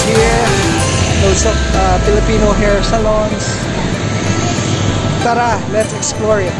salons here. Loads of uh, Filipino hair salons. Tara, let's explore it.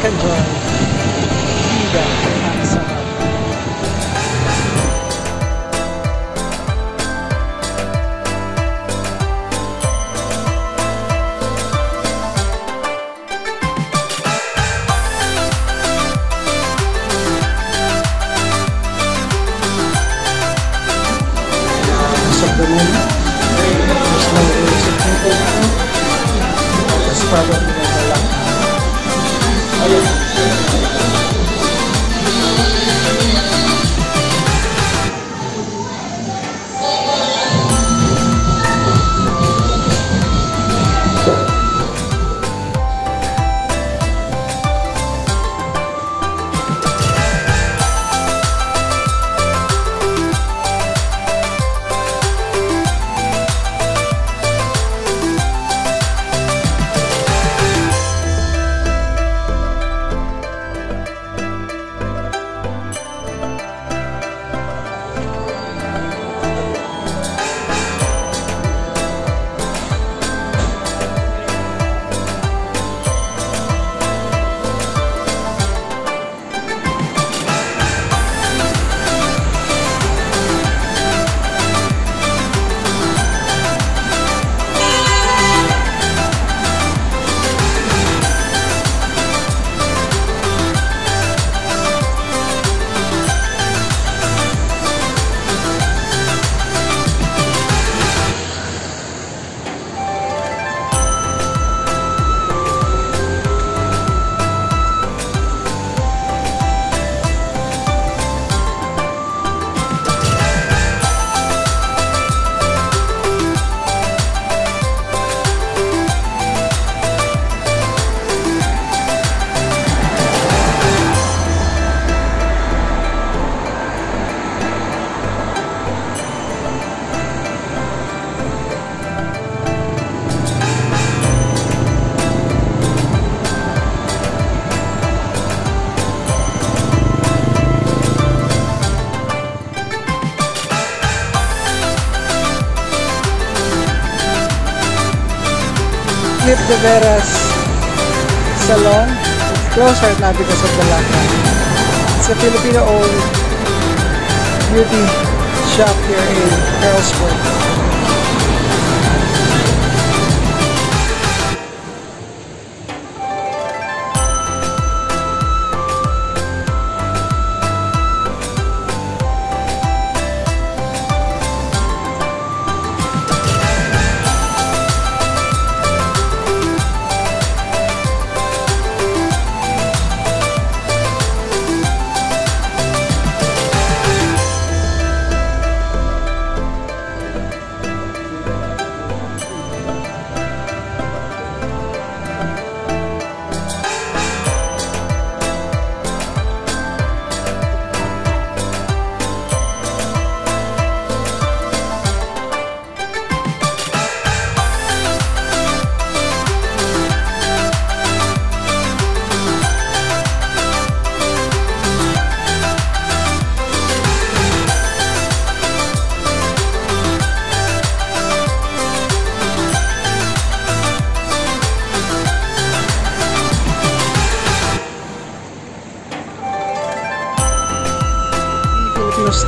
can one. Eric De Veras Salon. It's closed right now because of the lockdown. It's a Filipino-owned beauty shop here in Carlsberg.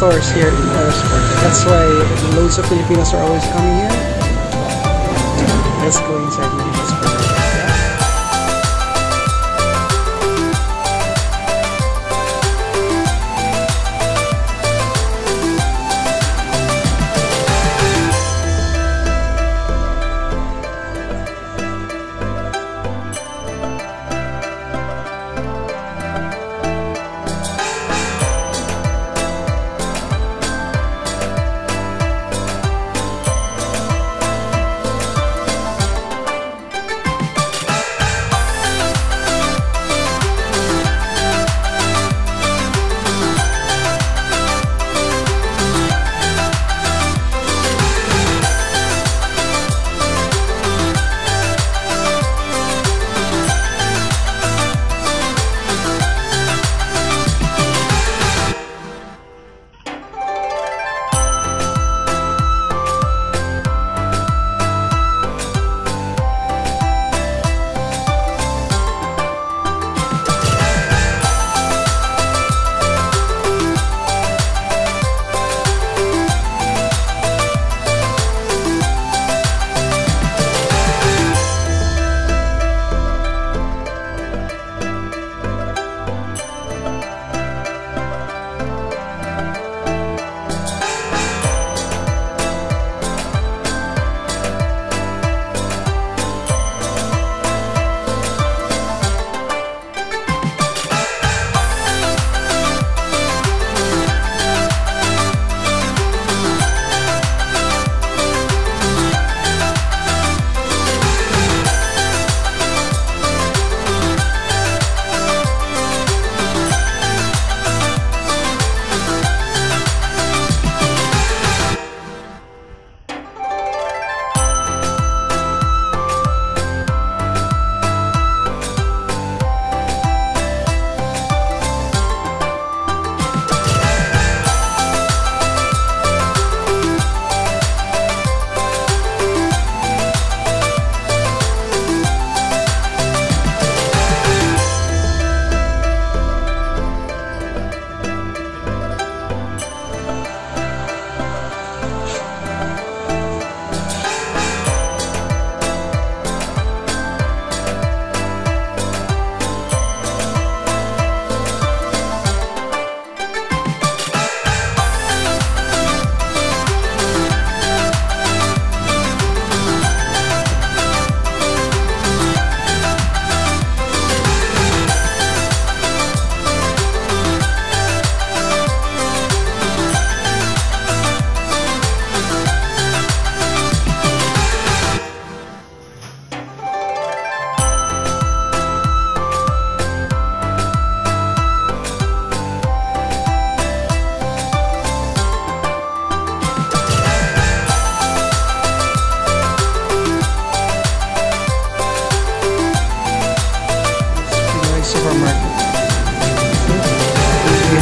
Stores here in Carlsberg. That's why loads of Filipinos are always coming here. Let's go inside Manila's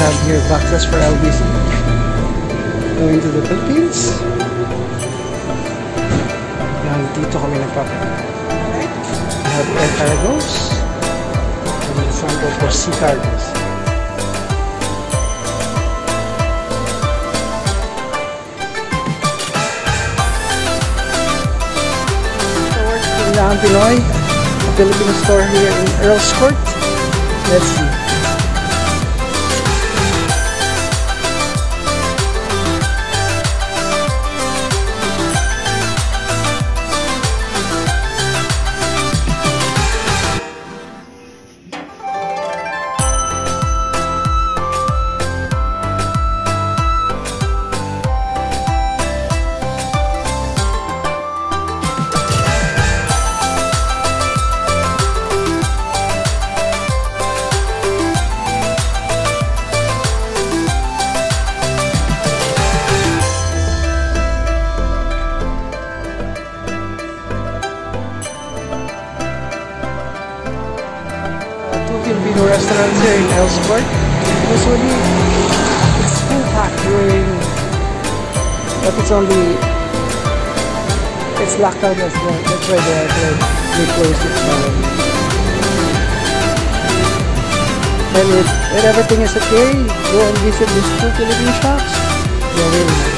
have here boxes for LBC. Going to the Philippines. Yan, dito kami nagpapagawa. have air cargos. And example for sea cargos. Pinoy, a Filipino store here in Earl's Court. Let's see. Usually, it's full packed during, but it's only, it's locked down as well. That's why they, they, they closed it now. And if, when everything is okay, go and visit these two Filipino shops. Really nice.